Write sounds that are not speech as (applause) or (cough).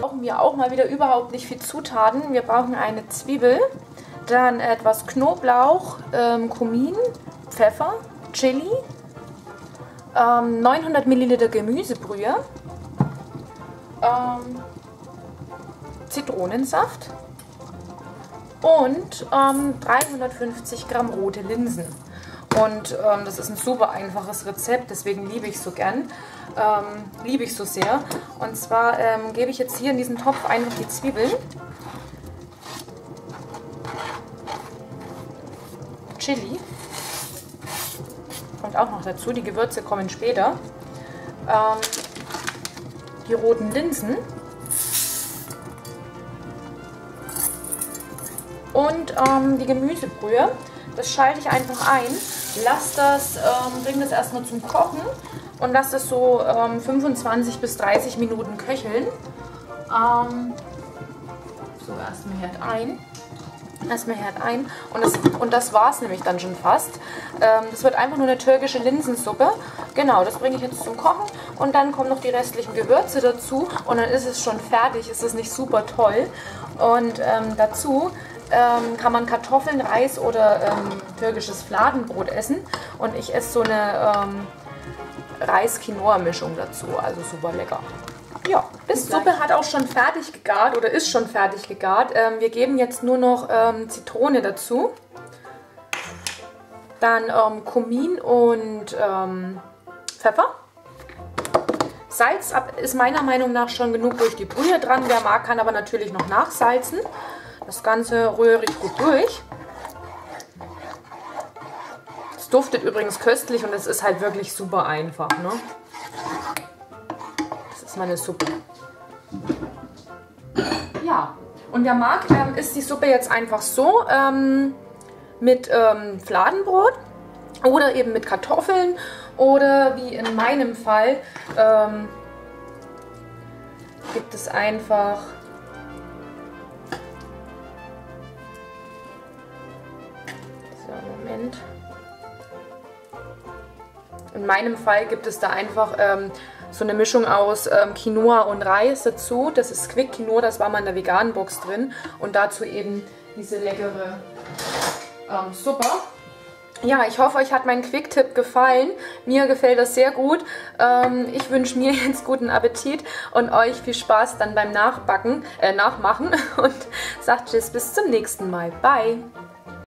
Brauchen wir auch mal wieder überhaupt nicht viel Zutaten. Wir brauchen eine Zwiebel, dann etwas Knoblauch, ähm, Kumin, Pfeffer, Chili, ähm, 900 Milliliter Gemüsebrühe, ähm, Zitronensaft und ähm, 350 Gramm rote Linsen. Und ähm, das ist ein super einfaches Rezept, deswegen liebe ich es so gern. Ähm, liebe ich so sehr. Und zwar ähm, gebe ich jetzt hier in diesen Topf einfach die Zwiebeln. Chili. Kommt auch noch dazu. Die Gewürze kommen später. Ähm, die roten Linsen. Und ähm, die Gemüsebrühe. Das schalte ich einfach ein. Lass das, ähm, bring das erstmal zum Kochen und lass das so ähm, 25 bis 30 Minuten köcheln. Ähm, so, erstmal Herd ein. Erstmal Herd ein. Und das, und das war es nämlich dann schon fast. Ähm, das wird einfach nur eine türkische Linsensuppe. Genau, das bringe ich jetzt zum Kochen. Und dann kommen noch die restlichen Gewürze dazu. Und dann ist es schon fertig. Ist das nicht super toll? Und ähm, dazu ähm, kann man Kartoffeln, Reis oder ähm, türkisches Fladenbrot essen. Und ich esse so eine ähm, Reis-Quinoa-Mischung dazu. Also super lecker. Ja, die Suppe hat auch schon fertig gegart oder ist schon fertig gegart. Ähm, wir geben jetzt nur noch ähm, Zitrone dazu. Dann ähm, Kumin und Pfeffer. Salz ist meiner Meinung nach schon genug durch die Brühe dran. Wer mag, kann aber natürlich noch nachsalzen. Das Ganze rühre ich gut durch. Es duftet übrigens köstlich und es ist halt wirklich super einfach. Ne? Das ist meine Suppe. Ja, und wer mag, ähm, isst die Suppe jetzt einfach so ähm, mit ähm, Fladenbrot oder eben mit Kartoffeln oder wie in meinem Fall ähm, gibt es einfach Moment. In meinem Fall gibt es da einfach ähm, so eine Mischung aus ähm, Quinoa und Reis dazu. Das ist Quick Quinoa, das war mal in der veganen Box drin. Und dazu eben diese leckere ähm, Suppe. Ja, ich hoffe, euch hat mein Quick-Tipp gefallen. Mir gefällt das sehr gut. Ähm, ich wünsche mir (laughs) jetzt guten Appetit und euch viel Spaß dann beim Nachbacken, äh, Nachmachen (laughs) und sagt Tschüss, bis zum nächsten Mal. Bye!